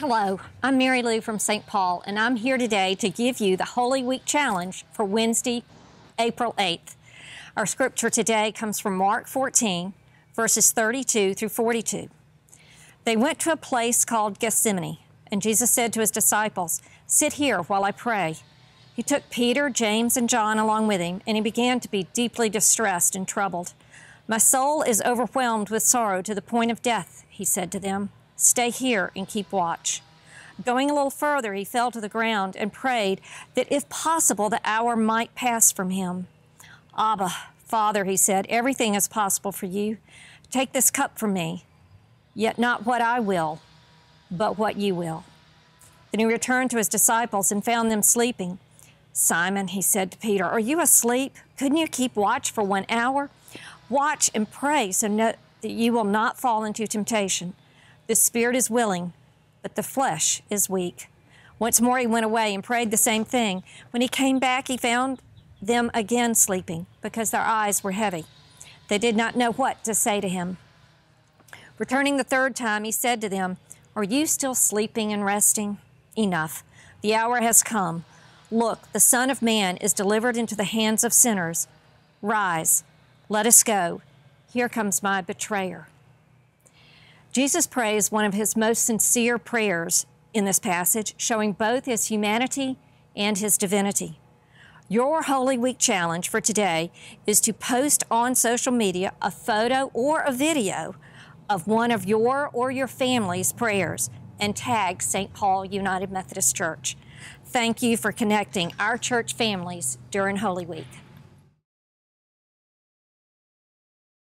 Hello, I'm Mary Lou from St. Paul, and I'm here today to give you the Holy Week Challenge for Wednesday, April 8th. Our scripture today comes from Mark 14, verses 32 through 42. They went to a place called Gethsemane, and Jesus said to his disciples, Sit here while I pray. He took Peter, James, and John along with him, and he began to be deeply distressed and troubled. My soul is overwhelmed with sorrow to the point of death, he said to them. Stay here and keep watch. Going a little further, he fell to the ground and prayed that if possible, the hour might pass from him. Abba, Father, he said, everything is possible for you. Take this cup from me, yet not what I will, but what you will. Then he returned to his disciples and found them sleeping. Simon, he said to Peter, Are you asleep? Couldn't you keep watch for one hour? Watch and pray so that you will not fall into temptation. The spirit is willing, but the flesh is weak. Once more he went away and prayed the same thing. When he came back, he found them again sleeping because their eyes were heavy. They did not know what to say to him. Returning the third time, he said to them, Are you still sleeping and resting? Enough. The hour has come. Look, the Son of Man is delivered into the hands of sinners. Rise, let us go. Here comes my betrayer. Jesus prays one of his most sincere prayers in this passage, showing both his humanity and his divinity. Your Holy Week challenge for today is to post on social media a photo or a video of one of your or your family's prayers and tag St. Paul United Methodist Church. Thank you for connecting our church families during Holy Week.